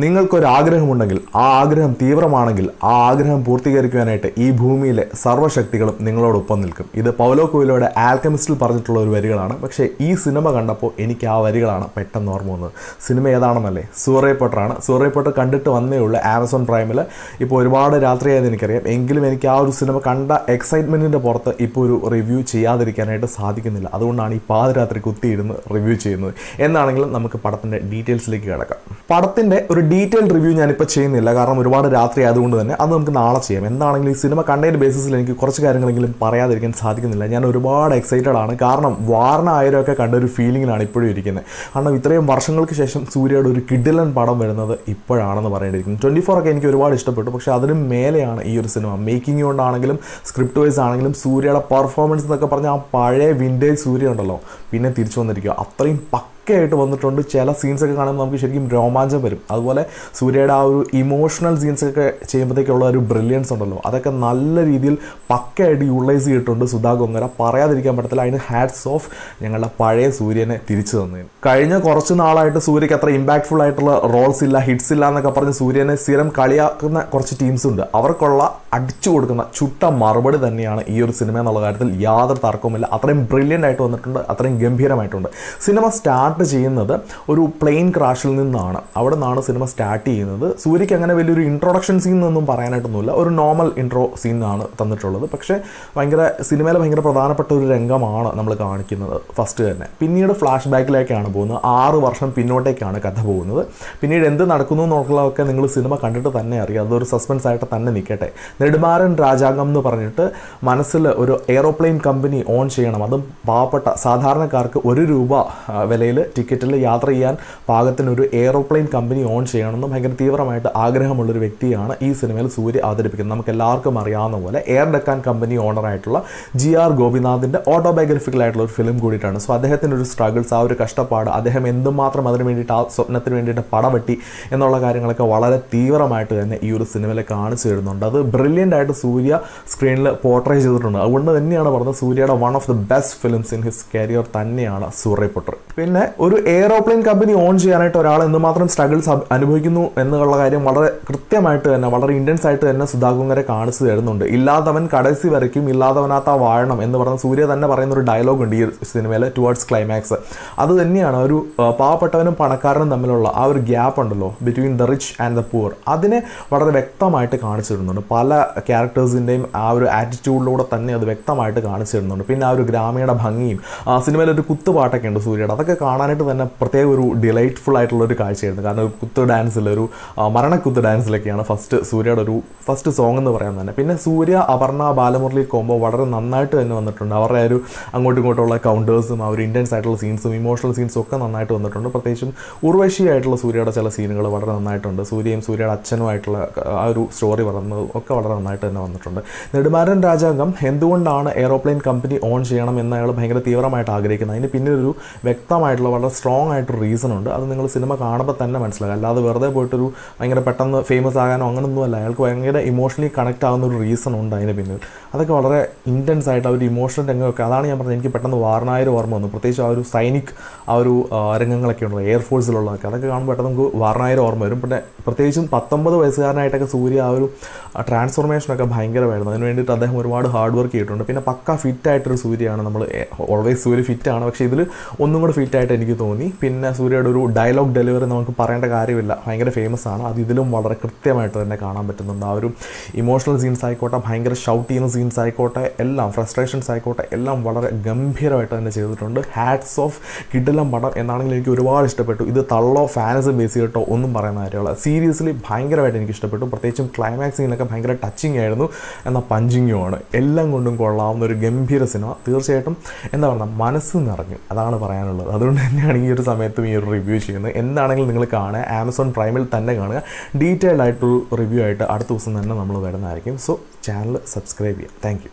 നിങ്ങൾക്കൊരു ആഗ്രഹമുണ്ടെങ്കിൽ ആ ആഗ്രഹം തീവ്രമാണെങ്കിൽ ആ ആഗ്രഹം പൂർത്തീകരിക്കുവാനായിട്ട് ഈ ഭൂമിയിലെ സർവശക്തികളും നിങ്ങളോടൊപ്പം നിൽക്കും. ഇത് പൗലോ കുയിലോടെ ആൽക്കമിസ്റ്റിൽ പറഞ്ഞിട്ടുള്ള ഒരു വരികളാണ്. പക്ഷേ ഈ സിനിമ കണ്ടപ്പോൾ എനിക്ക് ആ വരികളാണ് പെട്ടെന്ന് ഓർമ്മ വന്നത്. സിനിമ ഏതാണെന്നല്ലേ? സൂറേ പൊട്ടറാണ്. സൂറേ പൊട്ടർ കണ്ടിട്ട് വന്നേ ഉള്ളൂ ആമസോൺ പ്രൈമിൽ ഇപ്പോൾ ഒരുപാട് രാത്രിയായത് എനിക്കറിയാം. എങ്കിലും എനിക്ക് ആ ഒരു സിനിമ കണ്ട എക്സൈറ്റ്മെന്റിന്റെ പുറത്ത് ഇപ്പോൾ ഒരു റിവ്യൂ ചെയ്യാതിരിക്കാനായിട്ട് സാധിക്കുന്നില്ല. അതുകൊണ്ടാണ് ഈ പാതിരാത്രി കുത്തിയിരുന്ന് റിവ്യൂ ചെയ്യുന്നത്. എന്നാണെങ്കിലും നമുക്ക് പടത്തിന്റെ ഡീറ്റെയിൽസിലേക്ക് കിടക്കാം. പടത്തിന്റെ ഒരു ഡീറ്റെയിൽഡ് റിവ്യൂ ഞാനിപ്പോൾ ചെയ്യുന്നില്ല. കാരണം ഒരുപാട് രാത്രി ആയതുകൊണ്ട് തന്നെ അത് നമുക്ക് നാളെ ചെയ്യാം. എന്താണെങ്കിലും ഈ സിനിമ കണ്ടതിന്റെ ബേസിസിൽ എനിക്ക് കുറച്ച് കാര്യങ്ങളെങ്കിലും പറയാതിരിക്കാൻ സാധിക്കുന്നില്ല. ഞാൻ ഒരുപാട് എക്സൈറ്റഡ് ആണ്. കാരണം വാർണ ആയിരമൊക്കെ കണ്ട ഒരു ഫീലിങ്ങിലാണ് ഇപ്പോഴും ഇരിക്കുന്നത് കാരണം ഇത്രയും വർഷങ്ങൾക്ക് ശേഷം സൂര്യയുടെ ഒരു കിഡിലൻ പടം വരുന്നത് ഇപ്പോഴാണെന്ന് പറയേണ്ടിയിരിക്കുന്നു. ട്വന്റി ഫോർ ഒക്കെ എനിക്ക് ഒരുപാട് ഇഷ്ടപ്പെട്ടു. പക്ഷേ അതിനും മേലെയാണ് ഈ ഒരു സിനിമ. മേക്കിംഗ് കൊണ്ടാണെങ്കിലും സ്ക്രിപ്റ്റ് വൈസ് ആണെങ്കിലും സൂര്യയുടെ പെർഫോമൻസ് എന്നൊക്കെ പറഞ്ഞാൽ ആ പഴയ വിന്റേജ് സൂര്യ ഉണ്ടല്ലോ. പിന്നെ തിരിച്ചു വന്നിരിക്കുക അത്രയും പക്കയായിട്ട് വന്നിട്ടുണ്ട്. ചില സീൻസൊക്കെ കാണുമ്പോൾ നമുക്ക് ശരിക്കും രോമാഞ്ചം വരും. അതുപോലെ സൂര്യയുടെ ആ ഒരു ഇമോഷണൽ സീൻസൊക്കെ ചെയ്യുമ്പോഴത്തേക്കുള്ള ഒരു ബ്രില്യൻസ് ഉണ്ടല്ലോ. അതൊക്കെ നല്ല രീതിയിൽ പക്കയായിട്ട് യൂട്ടിലൈസ് ചെയ്തിട്ടുണ്ട് സുധാ ഗൊങ്കര പറയാതിരിക്കാൻ പറ്റത്തില്ല. അതിന് ഹാറ്റ്സ് ഓഫ് ഞങ്ങളുടെ പഴയ സൂര്യനെ തിരിച്ചു തന്നതിന് കഴിഞ്ഞ കുറച്ച് നാളായിട്ട് സൂര്യക്ക് അത്ര ഇമ്പാക്ട്ഫുൾ ആയിട്ടുള്ള റോൾസ് ഇല്ല ഹിറ്റ്സ് ഇല്ല എന്നൊക്കെ പറഞ്ഞ് സൂര്യനെ സ്ഥിരം കളിയാക്കുന്ന കുറച്ച് ടീംസ് ഉണ്ട്. അവർക്കുള്ള അടിച്ചു കൊടുക്കുന്ന ചുട്ട മറുപടി തന്നെയാണ് ഈ ഒരു സിനിമ എന്നുള്ള കാര്യത്തിൽ യാതൊരു തർക്കവുമില്ല. അത്രയും ബ്രില്യന്റ് ആയിട്ട് വന്നിട്ടുണ്ട്. അത്രയും ഗംഭീരമായിട്ടുണ്ട്. സിനിമ സ്റ്റാർട്ട് ചെയ്യുന്നത് ഒരു പ്ലെയിൻ ക്രാഷിൽ നിന്നാണ്. അവിടെ നിന്നാണ് സിനിമ സ്റ്റാർട്ട് ചെയ്യുന്നത്. സൂര്യയ്ക്ക് അങ്ങനെ വലിയൊരു ഇൻട്രൊഡക്ഷൻ സീൻ എന്നൊന്നും പറയാനായിട്ടൊന്നുമില്ല. ഒരു നോർമൽ ഇൻട്രോ സീൻ ആണ് തന്നിട്ടുള്ളത്. പക്ഷേ ഭയങ്കര സിനിമയിലെ ഭയങ്കര പ്രധാനപ്പെട്ട ഒരു രംഗമാണ് നമ്മൾ കാണിക്കുന്നത് ഫസ്റ്റ് തന്നെ. പിന്നീട് ഫ്ലാഷ് ബാക്കിലേക്കാണ് പോകുന്നത്. ആറ് വർഷം പിന്നോട്ടേക്കാണ് കഥ പോകുന്നത്. പിന്നീട് എന്ത് നടക്കുന്നു എന്നുള്ളതൊക്കെ നിങ്ങൾ സിനിമ കണ്ടിട്ട് തന്നെ അറിയാം. അതൊരു സസ്പെൻസ് ആയിട്ട് തന്നെ നിൽക്കട്ടെ. നെടുമാരൻ രാജാംഗം എന്ന് പറഞ്ഞിട്ട് മനസ്സിൽ ഒരു എയ്റോപ്ലെയിൻ കമ്പനി ഓൺ ചെയ്യണം. അതും പാവപ്പെട്ട സാധാരണക്കാർക്ക് ഒരു രൂപ വിലയിൽ ടിക്കറ്റിൽ യാത്ര ചെയ്യാൻ പാകത്തിന് ഒരു എയ്റോപ്ലെയിൻ കമ്പനി ഓൺ ചെയ്യണമെന്ന് ഭയങ്കര തീവ്രമായിട്ട് ആഗ്രഹമുള്ളൊരു വ്യക്തിയാണ് ഈ സിനിമയിൽ സൂര്യ അവതരിപ്പിക്കുന്നത്. നമുക്ക് എല്ലാവർക്കും അറിയാവുന്ന പോലെ എയർ ഡെക്കാൻ കമ്പനി ഓണറായിട്ടുള്ള ജി ആർ ഗോപിനാഥിന്റെ ഓട്ടോബയോഗ്രഫിക്കലായിട്ടുള്ള ഒരു ഫിലിം കൂടിയിട്ടാണ്. സോ അദ്ദേഹത്തിന്റെ ഒരു സ്ട്രഗിൾസ് ആ ഒരു കഷ്ടപ്പാട് അദ്ദേഹം എന്തുമാത്രം അതിന് വേണ്ടിയിട്ട് ആ സ്വപ്നത്തിന് വേണ്ടിയിട്ട് പടവെട്ടി എന്നുള്ള കാര്യങ്ങളൊക്കെ വളരെ തീവ്രമായിട്ട് തന്നെ ഈ ഒരു സിനിമയിൽ കാണിച്ചു തരുന്നുണ്ട്. അത് ബ്രില്യന്റ് ആയിട്ട് സൂര്യ സ്ക്രീനിൽ പോർട്രേ ചെയ്തിട്ടുണ്ട്. അതുകൊണ്ട് തന്നെയാണ് പറഞ്ഞത് സൂര്യയുടെ one of the best films in his career തന്നെയാണ് സൂര്യ പൊട്ടർ. പിന്നെ ഒരു എയറോപ്ലെയിൻ കമ്പനി ഓൺ ചെയ്യാനായിട്ട് ഒരാൾ എന്തുമാത്രം സ്ട്രഗിൾസ് അനുഭവിക്കുന്നു എന്നുള്ള കാര്യം വളരെ കൃത്യമായിട്ട് തന്നെ വളരെ ഇന്റൻസ് ആയിട്ട് തന്നെ സുധാകുങ്ങരെ കാണിച്ചു തരുന്നുണ്ട്. ഇല്ലാത്തവൻ കടസി വരയ്ക്കും ഇല്ലാത്തവനാത്ത വാഴണം എന്ന് പറഞ്ഞ സൂര്യ തന്നെ പറയുന്ന ഒരു ഡയലോഗ് ഉണ്ട് ഈ സിനിമയിലെ ടുവേർഡ്സ് ക്ലൈമാക്സ് അത് തന്നെയാണ് ഒരു പാവപ്പെട്ടവനും പണക്കാരനും തമ്മിലുള്ള ആ ഒരു ഗ്യാപ്പ് ഉണ്ടല്ലോ between the rich and the poor അതിനെ വളരെ വ്യക്തമായിട്ട് കാണിച്ചു തരുന്നുണ്ട്. പല ക്യാരക്ടേഴ്സിന്റെയും ആ ഒരു ആറ്റിറ്റ്യൂഡിലൂടെ തന്നെ അത് വ്യക്തമായിട്ട് കാണിച്ചു തരുന്നുണ്ട്. പിന്നെ ആ ഒരു ഗ്രാമീണ ഭംഗിയും ആ സിനിമയിലൊരു കുത്തുപാട്ടൊക്കെ ഉണ്ട് സൂര്യയുടെ. അതൊക്കെ കാണാനായിട്ട് തന്നെ പ്രത്യേക ഒരു ഡിലൈറ്റ്ഫുൾ ആയിട്ടുള്ള ഒരു കാഴ്ചയായിരുന്നു. കാരണം ഒരു കുത്ത് ഡാൻസിൽ ഒരു മരണക്കുത്ത് ഡാൻസിലൊക്കെയാണ് ഫസ്റ്റ് സൂര്യയുടെ ഒരു ഫസ്റ്റ് സോങ് എന്ന് പറയാൻ തന്നെ. പിന്നെ സൂര്യ അപർണ ബാലമുരളി കോമ്പോ വളരെ നന്നായിട്ട് തന്നെ വന്നിട്ടുണ്ട്. അവരുടെ ഒരു അങ്ങോട്ടും ഇങ്ങോട്ടുള്ള കൗണ്ടേഴ്സും ആ ഒരു ഇന്റൻസ് ആയിട്ടുള്ള സീൻസും ഇമോഷണൽ സീൻസും ഒക്കെ നന്നായിട്ട് വന്നിട്ടുണ്ട്. പ്രത്യേകിച്ചും ഉർവശിയായിട്ടുള്ള സൂര്യയുടെ ചില സീനുകൾ വളരെ നന്നായിട്ടുണ്ട്. സൂര്യയും സൂര്യയുടെ അച്ഛനുമായിട്ടുള്ള ആ ഒരു സ്റ്റോറി വളർന്നത് ഒക്കെ വളരെ നന്നായിട്ട് തന്നെ വന്നിട്ടുണ്ട്. നെടുമാരൻ രാജാംഗം എന്തുകൊണ്ടാണ് എയ്റോപ്ലെയിൻ കമ്പനി ഓൺ ചെയ്യണം എന്ന് അയാൾ ഭയങ്കര തീവ്രമായിട്ട് ആഗ്രഹിക്കുന്നത്? അതിന് പിന്നിൽ ഒരു വ്യക്തമായിട്ടുള്ള വളരെ സ്ട്രോങ് ആയിട്ടൊരു റീസൺ ഉണ്ട്. അത് നിങ്ങൾ സിനിമ കാണുമ്പോൾ തന്നെ മനസ്സിലാകും. അല്ലാതെ വെറുതെ പോയിട്ടൊരു ഭയങ്കര പെട്ടെന്ന് ഫേമസ് ആകാനോ അങ്ങനൊന്നുമല്ല അയാൾക്ക് ഭയങ്കര ഇമോഷണലി കണക്ട് ആകുന്ന ഒരു റീസൺ ഉണ്ട് അതിന് പിന്നിൽ. അതൊക്കെ വളരെ ഇന്റൻസ് ആയിട്ട് ആ ഒരു ഇമോഷണൽ രംഗമൊക്കെ അതാണ് ഞാൻ പറഞ്ഞത്. എനിക്ക് പെട്ടെന്ന് വാർണായൊരു ഓർമ്മ വന്നു. പ്രത്യേകിച്ച് ആ ഒരു സൈനിക് ആ ഒരു രംഗങ്ങളൊക്കെ ഉണ്ട് എയർഫോഴ്സിലുള്ളതൊക്കെ അതൊക്കെ കാണുമ്പോൾ പെട്ടെന്ന് നമുക്ക് വാർണായൊരു ഓർമ്മ വരും. പിന്നെ പ്രത്യേകിച്ചും പത്തൊമ്പത് വയസ്സുകാരനായിട്ടൊക്കെ സൂര്യ ആ ഒരു ട്രാൻസ്ഫോർമേഷനൊക്കെ ഭയങ്കരമായിരുന്നു. അതിന് വേണ്ടിയിട്ട് അദ്ദേഹം ഒരുപാട് ഹാർഡ് വർക്ക് ചെയ്തിട്ടുണ്ട്. പിന്നെ പക്ക ഫിറ്റ് ആയിട്ടൊരു സൂര്യയാണ് നമ്മൾ ഓൾവേസ് സൂര്യ ഫിറ്റാണ് പക്ഷേ ഇതിൽ ഒന്നും കൂടെ ഫിറ്റ് ആയിട്ട് എനിക്ക് തോന്നി. പിന്നെ സൂര്യയുടെ ഒരു ഡയലോഗ് ഡെലിവറി നമുക്ക് പറയേണ്ട കാര്യമില്ല. ഭയങ്കര ഫേമസ് ആണ്. അത് ഇതിലും വളരെ കൃത്യമായിട്ട് തന്നെ കാണാൻ പറ്റുന്നുണ്ട്. ആ ഒരു ഇമോഷണൽ സീൻസ് ആയിക്കോട്ടെ ഭയങ്കര ഷൗട്ട് ചെയ്യുന്ന സീൻസ് ആയിക്കോട്ടെ എല്ലാം ഫ്രസ്ട്രേഷൻസ് ആയിക്കോട്ടെ എല്ലാം വളരെ ഗംഭീരമായിട്ട് തന്നെ ചെയ്തിട്ടുണ്ട്. ഹാറ്റ്സ് ഓഫ് കിഡിലം പടം എന്നാണെങ്കിൽ എനിക്ക് ഒരുപാട് ഇഷ്ടപ്പെട്ടു. ഇത് തള്ളോ ഫാനസ് ബേസ് ചെയ്തിട്ടോ ഒന്നും പറയുന്ന കാര്യമുള്ള സീരിയസ്ലി ഭയങ്കരമായിട്ട് എനിക്ക് ഇഷ്ടപ്പെട്ടു. പ്രത്യേകിച്ചും ക്ലൈമാക്സ് സീനൊക്കെ ഭയങ്കര ടച്ചിങ് ആയിരുന്നു. എന്നാൽ പഞ്ചിങ്ങും ആണ്. എല്ലാം കൊണ്ടും കൊള്ളാവുന്ന ഒരു ഗംഭീര സിനിമ തീർച്ചയായിട്ടും എന്താ പറയുക മനസ്സ് നിറഞ്ഞു. അതാണ് പറയാനുള്ളത്. അതുകൊണ്ട് തന്നെയാണ് ഈ ഒരു സമയത്തും ഈ ഒരു റിവ്യൂ ചെയ്യുന്നത്. എന്താണെങ്കിലും നിങ്ങൾ കാണുക. ആമസോൺ പ്രൈമിൽ തന്നെ കാണുക. ഡീറ്റെയിൽഡ് ആയിട്ടുള്ള റിവ്യൂ ആയിട്ട് അടുത്ത ദിവസം തന്നെ നമ്മൾ വരുന്നതായിരിക്കും. സോ ചാനൽ സബ്സ്ക്രൈബ് ചെയ്യുക. താങ്ക്